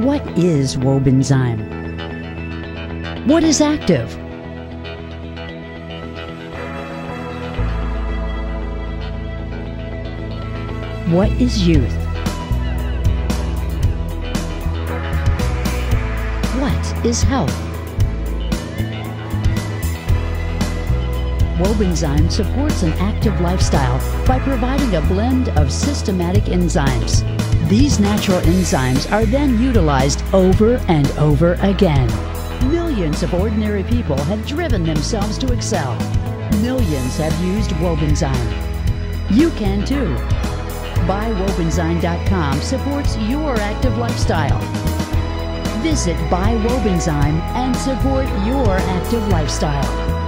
What is Wobenzym? What is active? What is youth? What is health? Wobenzym supports an active lifestyle by providing a blend of systematic enzymes. These natural enzymes are then utilized over and over again. Millions of ordinary people have driven themselves to excel. Millions have used Wobenzym. You can too. BuyWobenzym.com supports your active lifestyle. Visit Buy Wobenzym and support your active lifestyle.